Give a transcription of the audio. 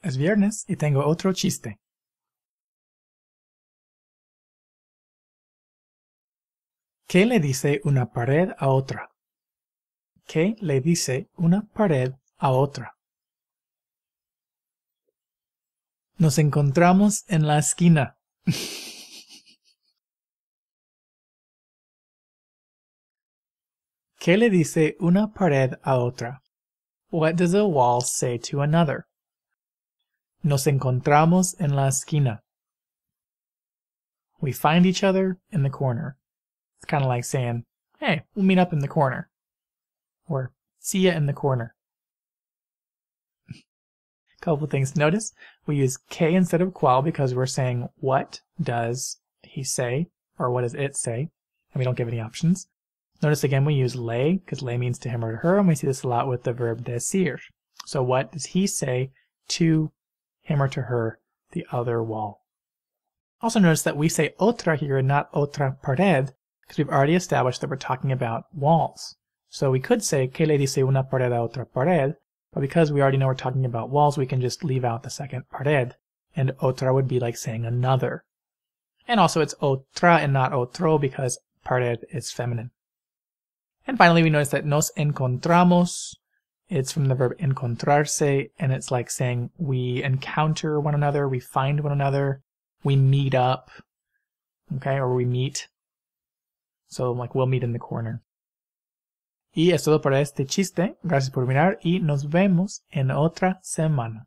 Es viernes y tengo otro chiste. ¿Qué le dice una pared a otra? ¿Qué le dice una pared a otra? Nos encontramos en la esquina. ¿Qué le dice una pared a otra? What does a wall say to another? Nos encontramos en la esquina. We find each other in the corner. It's kind of like saying, hey, we'll meet up in the corner. Or see ya in the corner. A Couple things to notice. We use qué instead of cuál because we're saying what does he say or what does it say and we don't give any options. Notice again we use le because le means to him or to her and we see this a lot with the verb decir. So what does he say to him or to her, the other wall? Also notice that we say otra here and not otra pared because we've already established that we're talking about walls. So we could say que le dice una pared a otra pared, but because we already know we're talking about walls, we can just leave out the second pared, and otra would be like saying another. And also it's otra and not otro because pared is feminine. And finally, we notice that nos encontramos, it's from the verb encontrarse, and it's like saying we encounter one another, we find one another, we meet up, okay, or we meet. So like we'll meet in the corner. Y es todo para este chiste. Gracias por mirar y nos vemos en otra semana.